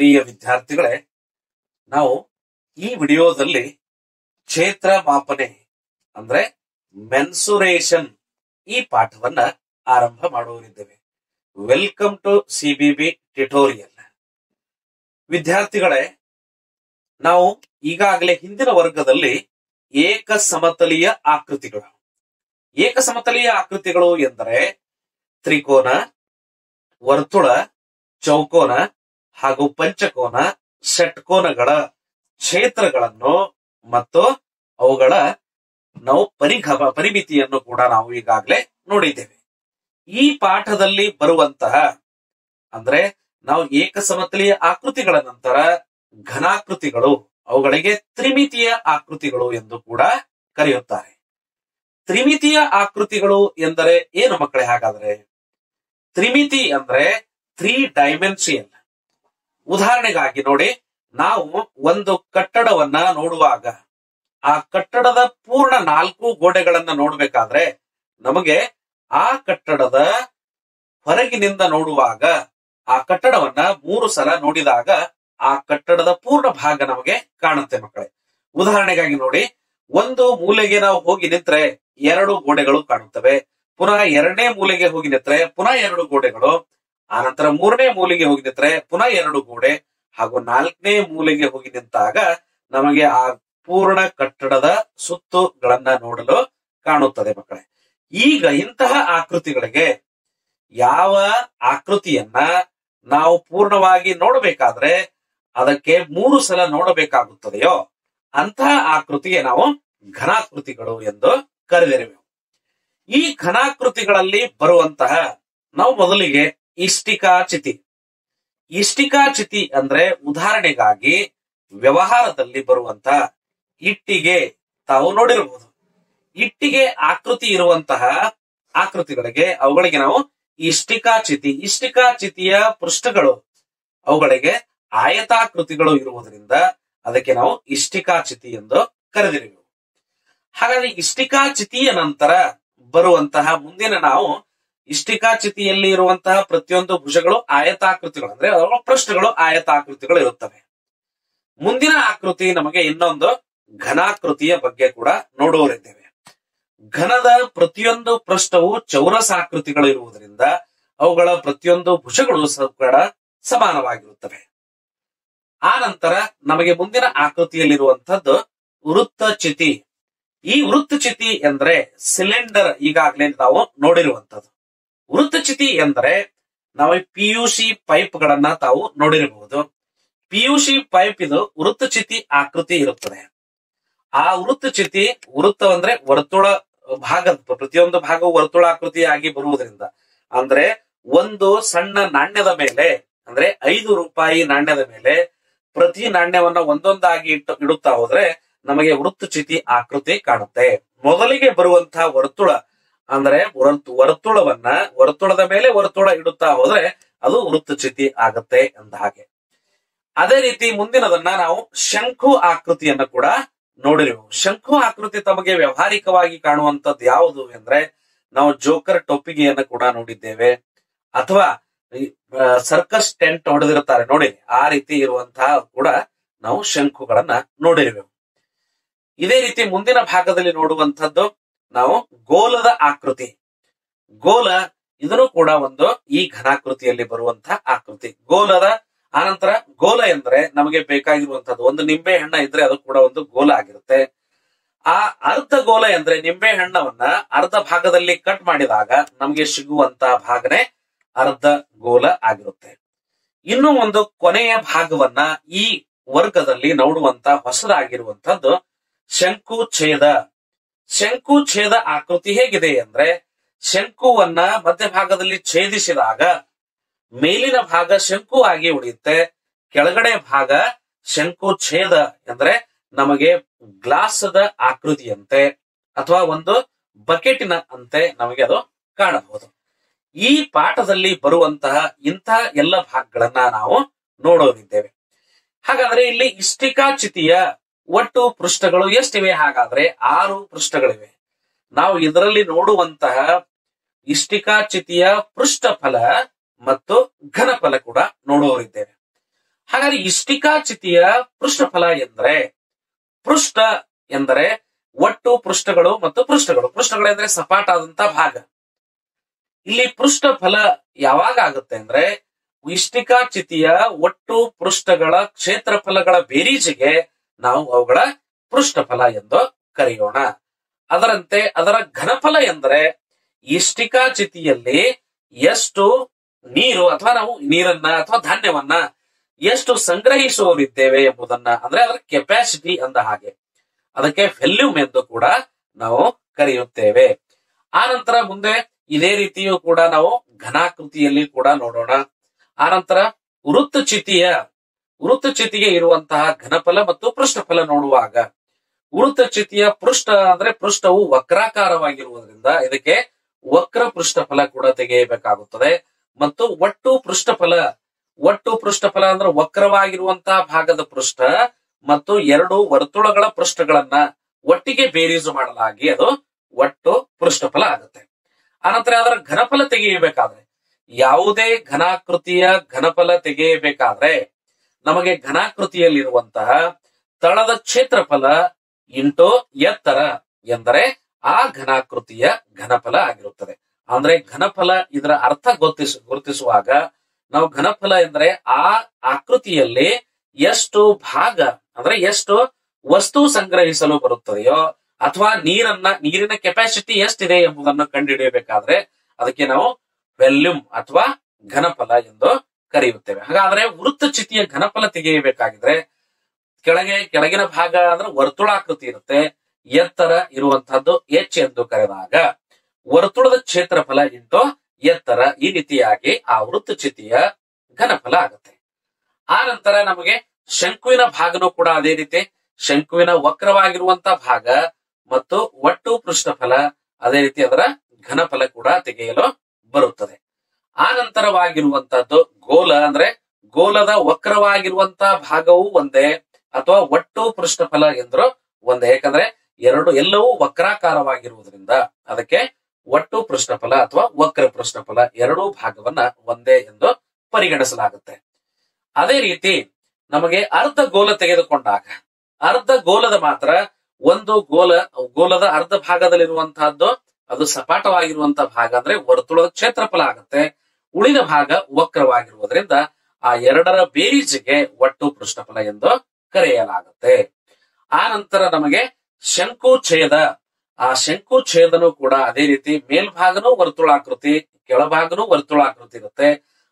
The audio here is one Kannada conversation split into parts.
ಪ್ರಿಯ ವಿದ್ಯಾರ್ಥಿಗಳೇ, ನಾವು ಈ ವಿಡಿಯೋದಲ್ಲಿ ಕ್ಷೇತ್ರ ಮಾಪನೆ ಅಂದ್ರೆ ಮೆನ್ಸುರೇಷನ್ ಈ ಪಾಠವನ್ನ ಆರಂಭ ಮಾಡುವರಿದ್ದೇವೆ ವೆಲ್ಕಮ್ ಟು ಸಿಬಿಬಿ ಟ್ಯುಟೋರಿಯಲ್. ವಿದ್ಯಾರ್ಥಿಗಳೇ, ನಾವು ಈಗಾಗಲೇ ಹಿಂದಿನ ವರ್ಗದಲ್ಲಿ ಏಕ ಸಮತಲೀಯ ಆಕೃತಿಗಳು. ಏಕ ಸಮತಲೀಯ ಆಕೃತಿಗಳು ಎಂದರೆ ತ್ರಿಕೋನ, ವರ್ತುಳ, ಚೌಕೋನ ಹಾಗೂ ಪಂಚಕೋನ, ಷಟ್ಕೋನಗಳ ಕ್ಷೇತ್ರಗಳನ್ನು ಮತ್ತು ಅವುಗಳ ನಾವು ಪರಿಘಮ, ಪರಿಮಿತಿಯನ್ನು ಕೂಡ ನಾವು ಈಗಾಗಲೇ ನೋಡಿದ್ದೇವೆ. ಈ ಪಾಠದಲ್ಲಿ ಬರುವಂತಹ, ಅಂದ್ರೆ ನಾವು ಏಕ ಸಮತಲೀಯ ಆಕೃತಿಗಳ ನಂತರ ಘನಾಕೃತಿಗಳು, ಅವುಗಳಿಗೆ ತ್ರಿಮಿತಿಯ ಆಕೃತಿಗಳು ಎಂದು ಕೂಡ ಕರೆಯುತ್ತಾರೆ. ತ್ರಿಮಿತಿಯ ಆಕೃತಿಗಳು ಎಂದರೆ ಏನು ಮಕ್ಕಳೇ ಹಾಗಾದ್ರೆ? ತ್ರಿಮಿತಿ ಅಂದ್ರೆ ತ್ರೀ ಡೈಮೆನ್ಷಿಯಲ್. ಉದಾಹರಣೆಗಾಗಿ ನೋಡಿ, ನಾವು ಒಂದು ಕಟ್ಟಡವನ್ನ ನೋಡುವಾಗ, ಆ ಕಟ್ಟಡದ ಪೂರ್ಣ ನಾಲ್ಕು ಗೋಡೆಗಳನ್ನ ನೋಡ್ಬೇಕಾದ್ರೆ, ನಮಗೆ ಆ ಕಟ್ಟಡದ ಹೊರಗಿನಿಂದ ನೋಡುವಾಗ, ಆ ಕಟ್ಟಡವನ್ನ ಮೂರು ಸಲ ನೋಡಿದಾಗ, ಆ ಕಟ್ಟಡದ ಪೂರ್ಣ ಭಾಗ ನಮಗೆ ಕಾಣುತ್ತೆ ಮಕ್ಕಳೇ. ಉದಾಹರಣೆಗಾಗಿ ನೋಡಿ, ಒಂದು ಮೂಲೆಗೆ ನಾವು ಹೋಗಿ ನಿಂತ್ರೆ ಎರಡು ಗೋಡೆಗಳು ಕಾಣುತ್ತವೆ. ಪುನಃ ಎರಡನೇ ಮೂಲೆಗೆ ಹೋಗಿ ನಿಂತ್ರೆ ಪುನಃ ಎರಡು ಗೋಡೆಗಳು ಆನಂತರ ಮೂರನೇ ಮೂಲೆಗೆ ಹೋಗಿ ನಿಂತ್ರೆ ಪುನಃ ಎರಡು ಗೋಡೆ ಹಾಗೂ ನಾಲ್ಕನೇ ಮೂಲೆಗೆ ಹೋಗಿ ನಿಂತಾಗ ನಮಗೆ ಆ ಪೂರ್ಣ ಕಟ್ಟಡದ ಸುತ್ತುಗಳನ್ನ ನೋಡಲು ಕಾಣುತ್ತದೆ ಮಕ್ಕಳೇ. ಈಗ ಇಂತಹ ಆಕೃತಿಗಳಿಗೆ ಯಾವ ಆಕೃತಿಯನ್ನ ನಾವು ಪೂರ್ಣವಾಗಿ ನೋಡಬೇಕಾದ್ರೆ ಅದಕ್ಕೆ ಮೂರು ಸಲ ನೋಡಬೇಕಾಗುತ್ತದೆಯೋ ಅಂತಹ ಆಕೃತಿಗೆ ನಾವು ಘನಾಕೃತಿಗಳು ಎಂದು ಕರೆದಿರುವೆವು. ಈ ಘನಾಕೃತಿಗಳಲ್ಲಿ ಬರುವಂತಹ ನಾವು ಮೊದಲಿಗೆ ಇಷ್ಟಿಕಾಚಿತಿ. ಇಷ್ಟಿಕಾಚಿತಿ ಅಂದ್ರೆ ಉದಾಹರಣೆಗಾಗಿ ವ್ಯವಹಾರದಲ್ಲಿ ಬರುವಂತ ಇಟ್ಟಿಗೆ ತಾವು ನೋಡಿರಬಹುದು ಇಟ್ಟಿಗೆ ಆಕೃತಿ ಇರುವಂತಹ ಆಕೃತಿಗಳಿಗೆ ಅವುಗಳಿಗೆ ನಾವು ಇಷ್ಟಿಕಾಚಿತಿ. ಇಷ್ಟಿಕಾಚಿತಿಯ ಪೃಷ್ಠಗಳು ಅವುಗಳಿಗೆ ಆಯತಾಕೃತಿಗಳು ಇರುವುದರಿಂದ ಅದಕ್ಕೆ ನಾವು ಇಷ್ಟಿಕಾಚಿತಿ ಎಂದು ಕರೆದಿರುವೆವು. ಹಾಗಾದ್ರೆ ಇಷ್ಟಿಕಾಚಿತಿಯ ನಂತರ ಬರುವಂತಹ ಮುಂದಿನ ನಾವು ಇಷ್ಟಿಕಾಚಿತಿಯಲ್ಲಿ ಇರುವಂತಹ ಪ್ರತಿಯೊಂದು ಭುಜಗಳು ಆಯತಾಕೃತಿಗಳು, ಅಂದ್ರೆ ಅದರ ಪೃಷ್ಠಗಳು ಆಯತಾಕೃತಿಗಳು ಇರುತ್ತವೆ. ಮುಂದಿನ ಆಕೃತಿ ನಮಗೆ ಇನ್ನೊಂದು ಘನಾಕೃತಿಯ ಬಗ್ಗೆ ಕೂಡ ನೋಡುವರಿದ್ದೇವೆ ಘನದ ಪ್ರತಿಯೊಂದು ಪೃಷ್ಠವು ಚೌರಸಾಕೃತಿಗಳು ಇರುವುದರಿಂದ ಅವುಗಳ ಪ್ರತಿಯೊಂದು ಭುಜಗಳು ಕೂಡ ಸಮಾನವಾಗಿರುತ್ತವೆ. ಆ ನಂತರ ನಮಗೆ ಮುಂದಿನ ಆಕೃತಿಯಲ್ಲಿರುವಂತದ್ದು ವೃತ್ತಚಿತಿ ಈ ವೃತ್ತಚಿತಿ ಅಂದ್ರೆ ಸಿಲಿಂಡರ್ ಈಗಾಗಲೇ ನಾವು ನೋಡಿರುವಂತದ್ದು ವೃತ್ತಚಿತಿ ಎಂದರೆ ನಾವು ಪಿ ಯು ಸಿ ಪೈಪ್ ಗಳನ್ನ ತಾವು ನೋಡಿರಬಹುದು. ಪಿ ಯು ಸಿ ಪೈಪ್ ಇದು ವೃತ್ತಚಿತಿ ಆಕೃತಿ ಇರುತ್ತದೆ. ಆ ವೃತ್ತಚಿತಿ ವೃತ್ತ ಅಂದ್ರೆ ವರ್ತುಳ ಭಾಗ ಪ್ರತಿಯೊಂದು ಭಾಗವು ವರ್ತುಳ ಆಕೃತಿಯಾಗಿ ಬರುವುದರಿಂದ. ಅಂದ್ರೆ ಒಂದು ಸಣ್ಣ ನಾಣ್ಯದ ಮೇಲೆ, ಅಂದ್ರೆ ಐದು ರೂಪಾಯಿ ನಾಣ್ಯದ ಮೇಲೆ ಪ್ರತಿ ನಾಣ್ಯವನ್ನ ಒಂದೊಂದಾಗಿ ಇಟ್ಟು ಇಡುತ್ತಾ ಹೋದ್ರೆ ನಮಗೆ ವೃತ್ತಚ್ಯುತಿ ಆಕೃತಿ ಕಾಣುತ್ತೆ. ಮೊದಲಿಗೆ ಬರುವಂತಹ ವರ್ತುಳ ಅಂದ್ರೆ ವರ್ತು ವರ್ತುಳವನ್ನ ವರ್ತುಳದ ಮೇಲೆ ವರ್ತುಳ ಇಡುತ್ತಾ ಹೋದ್ರೆ ಅದು ವೃತ್ತಚಿತಿ ಆಗತ್ತೆ ಅಂದ ಹಾಗೆ. ಅದೇ ರೀತಿ ಮುಂದಿನದನ್ನ ನಾವು ಶಂಕು ಆಕೃತಿಯನ್ನ ಕೂಡ ನೋಡಿರುವು ಶಂಕು ಆಕೃತಿ ತಮಗೆ ವ್ಯವಹಾರಿಕವಾಗಿ ಕಾಣುವಂತದ್ದು ಯಾವುದು ಅಂದ್ರೆ ನಾವು ಜೋಕರ್ ಟೊಪ್ಪಿಗೆಯನ್ನ ಕೂಡ ನೋಡಿದ್ದೇವೆ. ಅಥವಾ ಸರ್ಕಸ್ ಟೆಂಟ್ ಹೊಡೆದಿರುತ್ತಾರೆ ನೋಡಿ, ಆ ರೀತಿ ಇರುವಂತಹ ಕೂಡ ನಾವು ಶಂಕುಗಳನ್ನ ನೋಡಿರುವೆವು. ಇದೇ ರೀತಿ ಮುಂದಿನ ಭಾಗದಲ್ಲಿ ನೋಡುವಂತದ್ದು ನಾವು ಗೋಲದ ಆಕೃತಿ. ಗೋಲ ಇದನ್ನು ಕೂಡ ಒಂದು ಈ ಘನಾಕೃತಿಯಲ್ಲಿ ಬರುವಂತಹ ಆಕೃತಿ. ಗೋಲದ ಆನಂತರ ಗೋಲ ಎಂದ್ರೆ ನಮಗೆ ಬೇಕಾಗಿರುವಂತದ್ದು ಒಂದು ನಿಂಬೆ ಹಣ್ಣ ಇದ್ರೆ ಅದು ಕೂಡ ಒಂದು ಗೋಲ ಆಗಿರುತ್ತೆ. ಆ ಅರ್ಧ ಗೋಲ ಎಂದ್ರೆ ನಿಂಬೆ ಹಣ್ಣವನ್ನ ಅರ್ಧ ಭಾಗದಲ್ಲಿ ಕಟ್ ಮಾಡಿದಾಗ ನಮಗೆ ಸಿಗುವಂತಹ ಭಾಗನೇ ಅರ್ಧ ಗೋಲ ಆಗಿರುತ್ತೆ. ಇನ್ನು ಒಂದು ಕೊನೆಯ ಭಾಗವನ್ನ ಈ ವರ್ಗದಲ್ಲಿ ನೋಡುವಂತ ಹೊಸದಾಗಿರುವಂತದ್ದು ಶಂಕು ಛೇದ. ಶಂಕು ಛೇದ ಆಕೃತಿ ಹೇಗಿದೆ ಅಂದ್ರೆ ಶಂಕುವನ್ನ ಮಧ್ಯಭಾಗದಲ್ಲಿ ಛೇದಿಸಿದಾಗ ಮೇಲಿನ ಭಾಗ ಶಂಕು ಆಗಿ ಉಳಿಯುತ್ತೆ, ಕೆಳಗಡೆ ಭಾಗ ಶಂಕು ಛೇದ ಅಂದ್ರೆ ನಮಗೆ ಗ್ಲಾಸದ ಆಕೃತಿಯಂತೆ ಅಥವಾ ಒಂದು ಬಕೆಟಿನ ಅಂತೆ ನಮಗೆ ಅದು ಕಾಣಬಹುದು. ಈ ಪಾಠದಲ್ಲಿ ಬರುವಂತಹ ಇಂತಹ ಎಲ್ಲ ಭಾಗಗಳನ್ನ ನಾವು ನೋಡೋದಿದ್ದೇವೆ. ಹಾಗಾದ್ರೆ ಇಲ್ಲಿ ಇಷ್ಟಿಕಾಚಿತಿಯ ಒಟ್ಟು ಪೃಷ್ಠಗಳು ಎಷ್ಟಿವೆ? ಹಾಗಾದ್ರೆ ಆರು ಪೃಷ್ಠಗಳಿವೆ. ನಾವು ಇದರಲ್ಲಿ ನೋಡುವಂತಹ ಇಷ್ಟಿಕಾಚಿತಿಯ ಪೃಷ್ಠಫಲ ಮತ್ತು ಘನಫಲ ಕೂಡ ನೋಡುವರಿದ್ದೇವೆ ಹಾಗಾದ್ರೆ ಇಷ್ಟಿಕಾಚಿತಿಯ ಪೃಷ್ಠಫಲ ಎಂದರೆ ಪೃಷ್ಠ ಎಂದರೆ ಒಟ್ಟು ಪೃಷ್ಠಗಳು ಮತ್ತು ಪೃಷ್ಠಗಳು. ಪೃಷ್ಠಗಳು ಎಂದ್ರೆ ಸಪಾಟಾದಂತ ಭಾಗ. ಇಲ್ಲಿ ಪೃಷ್ಠ ಫಲ ಯಾವಾಗ ಆಗುತ್ತೆ ಅಂದ್ರೆ ಇಷ್ಟಿಕಾಚಿತಿಯ ಒಟ್ಟು ಪೃಷ್ಠಗಳ ಕ್ಷೇತ್ರಫಲಗಳ ಬೇರೀಜಿಗೆ ನಾವು ಅವುಗಳ ಪೃಷ್ಠಫಲ ಎಂದು ಕರೆಯೋಣ. ಅದರಂತೆ ಅದರ ಘನಫಲ ಎಂದರೆ ಇಷ್ಟಿಕಾ ಚಿತಿಯಲ್ಲಿ ಎಷ್ಟು ನೀರು ಅಥವಾ ನಾವು ನೀರನ್ನ ಅಥವಾ ಧಾನ್ಯವನ್ನ ಎಷ್ಟು ಸಂಗ್ರಹಿಸುವವರಿದ್ದೇವೆ ಎಂಬುದನ್ನ, ಅಂದ್ರೆ ಅದರ ಕೆಪಾಸಿಟಿ ಅಂದ ಹಾಗೆ. ಅದಕ್ಕೆ ವೆಲ್ಯೂಮ್ ಎಂದು ಕೂಡ ನಾವು ಕರೆಯುತ್ತೇವೆ. ಆನಂತರ ನಂತರ ಮುಂದೆ ಇದೇ ರೀತಿಯೂ ಕೂಡ ನಾವು ಘನಾಕೃತಿಯಲ್ಲಿ ಕೂಡ ನೋಡೋಣ. ಆನಂತರ ನಂತರ ವೃತ್ತಚಿತಿಯ ವೃತ್ತಚಿತಿಗೆ ಇರುವಂತಹ ಘನಫಲ ಮತ್ತು ಪೃಷ್ಠಫಲ ನೋಡುವಾಗ ವೃತ್ತಚಿತಿಯ ಪೃಷ್ಠ ಅಂದ್ರೆ ಪೃಷ್ಠವು ವಕ್ರಾಕಾರವಾಗಿರುವುದರಿಂದ ಇದಕ್ಕೆ ವಕ್ರ ಪೃಷ್ಠಫಲ ಕೂಡ ತೆಗೆಯಬೇಕಾಗುತ್ತದೆ. ಮತ್ತು ಒಟ್ಟು ಪೃಷ್ಠಫಲ ಒಟ್ಟು ಪೃಷ್ಠಫಲ ಅಂದ್ರೆ ವಕ್ರವಾಗಿರುವಂತಹ ಭಾಗದ ಪೃಷ್ಠ ಮತ್ತು ಎರಡು ವರ್ತುಳಗಳ ಪೃಷ್ಠಗಳನ್ನ ಒಟ್ಟಿಗೆ ಬೇರೀಜು ಮಾಡಲಾಗಿ ಅದು ಒಟ್ಟು ಪೃಷ್ಠಫಲ ಆಗುತ್ತೆ. ಆನಂತರ ಅದರ ಘನಫಲ ತೆಗೆಯಬೇಕಾದ್ರೆ, ಯಾವುದೇ ಘನಾಕೃತಿಯ ಘನಫಲ ತೆಗೆಯಬೇಕಾದ್ರೆ ನಮಗೆ ಘನಾಕೃತಿಯಲ್ಲಿರುವಂತಹ ತಳದ ಕ್ಷೇತ್ರಫಲ ಇಂಟು ಎತ್ತರ ಎಂದರೆ ಆ ಘನಾಕೃತಿಯ ಘನಫಲ ಆಗಿರುತ್ತದೆ. ಅಂದ್ರೆ ಘನಫಲ ಇದರ ಅರ್ಥ ಗುರುತಿಸ ಗುರುತಿಸುವಾಗ ನಾವು ಘನಫಲ ಎಂದರೆ ಆ ಆಕೃತಿಯಲ್ಲಿ ಎಷ್ಟು ಭಾಗ, ಅಂದ್ರೆ ಎಷ್ಟು ವಸ್ತು ಸಂಗ್ರಹಿಸಲು ಬರುತ್ತದೆಯೋ ಅಥವಾ ನೀರನ್ನ, ನೀರಿನ ಕೆಪಾಸಿಟಿ ಎಷ್ಟಿದೆ ಎಂಬುದನ್ನು ಕಂಡುಹಿಡಿಯಬೇಕಾದ್ರೆ ಅದಕ್ಕೆ ನಾವು ವೆಲ್ಯೂಮ್ ಅಥವಾ ಘನಫಲ ಎಂದು ಕರೆಯುತ್ತೇವೆ. ಹಾಗಾದ್ರೆ ವೃತ್ತಚಿತಿಯ ಘನಫಲ ತೆಗೆಯಬೇಕಾಗಿದ್ರೆ ಕೆಳಗೆ, ಕೆಳಗಿನ ಭಾಗ ಅಂದ್ರೆ ವರ್ತುಳಾಕೃತಿ ಇರುತ್ತೆ. ಎತ್ತರ ಇರುವಂತಹದ್ದು ಎಚ್ ಎಂದು ಕರೆದಾಗ ವರ್ತುಳದ ಕ್ಷೇತ್ರಫಲ ಇಂಟು ಎತ್ತರ ಈ ರೀತಿಯಾಗಿ ಆ ವೃತ್ತಚಿತಿಯ ಘನಫಲ ಆಗುತ್ತೆ. ಆ ನಂತರ ನಮಗೆ ಶಂಕುವಿನ ಭಾಗನೂ ಕೂಡ ಅದೇ ರೀತಿ ಶಂಕುವಿನ ವಕ್ರವಾಗಿರುವಂತ ಭಾಗ ಮತ್ತು ಒಟ್ಟು ಪೃಷ್ಠಫಲ ಅದೇ ರೀತಿ ಅದರ ಘನಫಲ ಕೂಡ ತೆಗೆಯಲು ಬರುತ್ತದೆ. ಆ ನಂತರವಾಗಿರುವಂತಹದ್ದು ಗೋಲ ಅಂದ್ರೆ ಗೋಲದ ವಕ್ರವಾಗಿರುವಂತಹ ಭಾಗವು ಒಂದೇ ಅಥವಾ ಒಟ್ಟು ಪೃಷ್ಠಫಲ ಎಂದ್ರು ಒಂದೇ. ಯಾಕಂದ್ರೆ ಎರಡು ಎಲ್ಲವೂ ವಕ್ರಾಕಾರವಾಗಿರುವುದರಿಂದ ಅದಕ್ಕೆ ಒಟ್ಟು ಪೃಷ್ಠಫಲ ಅಥವಾ ವಕ್ರ ಪೃಷ್ಠಫಲ ಎರಡೂ ಭಾಗವನ್ನ ಒಂದೇ ಎಂದು ಪರಿಗಣಿಸಲಾಗುತ್ತೆ. ಅದೇ ರೀತಿ ನಮಗೆ ಅರ್ಧ ಗೋಲ ತೆಗೆದುಕೊಂಡಾಗ, ಅರ್ಧ ಗೋಲದ ಮಾತ್ರ ಒಂದು ಗೋಲ, ಗೋಲದ ಅರ್ಧ ಭಾಗದಲ್ಲಿರುವಂತಹದ್ದು ಅದು ಸಪಾಟವಾಗಿರುವಂತಹ ಭಾಗ ಅಂದ್ರೆ ವರ್ತುಳದ ಕ್ಷೇತ್ರಫಲ ಆಗುತ್ತೆ. ಉಳಿದ ಭಾಗ ವಕ್ರವಾಗಿರುವುದರಿಂದ ಆ ಎರಡರ ಬೇರೀಜಿಗೆ ಒಟ್ಟು ಪೃಷ್ಠಫಲ ಎಂದು ಕರೆಯಲಾಗುತ್ತೆ. ಆ ನಂತರ ನಮಗೆ ಶಂಕು ಛೇದ ಆ ಶಂಕು ಛೇದನು ಕೂಡ ಅದೇ ರೀತಿ ಮೇಲ್ಭಾಗನೂ ವರ್ತುಳಾಕೃತಿ, ಕೆಳಭಾಗನೂ ವರ್ತುಳಾಕೃತಿ ಇರುತ್ತೆ.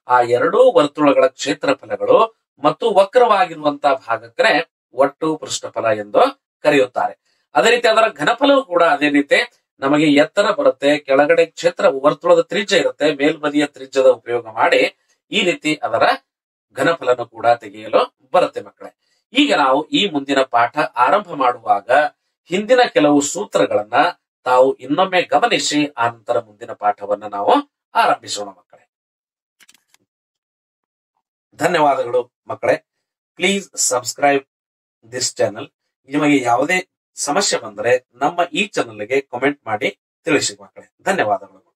ಆ ಎರಡೂ ವರ್ತುಳಗಳ ಕ್ಷೇತ್ರಫಲಗಳು ಮತ್ತು ವಕ್ರವಾಗಿರುವಂತಹ ಭಾಗಕ್ಕೆ ಒಟ್ಟು ಪೃಷ್ಠಫಲ ಎಂದು ಕರೆಯುತ್ತಾರೆ. ಅದೇ ರೀತಿ ಅದರ ಘನಫಲವು ಕೂಡ ಅದೇ ರೀತಿ ನಮಗೆ ಎತ್ತರ ಬರುತ್ತೆ, ಕೆಳಗಡೆ ಕ್ಷೇತ್ರ ವರ್ತುಳದ ತ್ರಿಜ್ಯ ಇರುತ್ತೆ, ಮೇಲ್ಬದಿಯ ತ್ರಿಜ್ಯದ ಉಪಯೋಗ ಮಾಡಿ ಈ ರೀತಿ ಅದರ ಘನಫಲನು ಕೂಡ ತೆಗೆಯಲು ಬರುತ್ತೆ ಮಕ್ಕಳೇ. ಈಗ ನಾವು ಈ ಮುಂದಿನ ಪಾಠ ಆರಂಭ ಮಾಡುವಾಗ ಹಿಂದಿನ ಕೆಲವು ಸೂತ್ರಗಳನ್ನ ತಾವು ಇನ್ನೊಮ್ಮೆ ಗಮನಿಸಿ, ಆ ಮುಂದಿನ ಪಾಠವನ್ನ ನಾವು ಆರಂಭಿಸೋಣ ಮಕ್ಕಳೇ. ಧನ್ಯವಾದಗಳು ಮಕ್ಕಳೇ. ಪ್ಲೀಸ್ ಸಬ್ಸ್ಕ್ರೈಬ್ ದಿಸ್ ಚಾನಲ್ ನಿಮಗೆ ಯಾವುದೇ ಸಮಸ್ಯೆ ಬಂದರೆ ನಮ್ಮ ಈ ಚಾನಲ್ಗೆ ಕಾಮೆಂಟ್ ಮಾಡಿ ತಿಳಿಸಿ ಮಕ್ಕಳೇ. ಧನ್ಯವಾದಗಳು.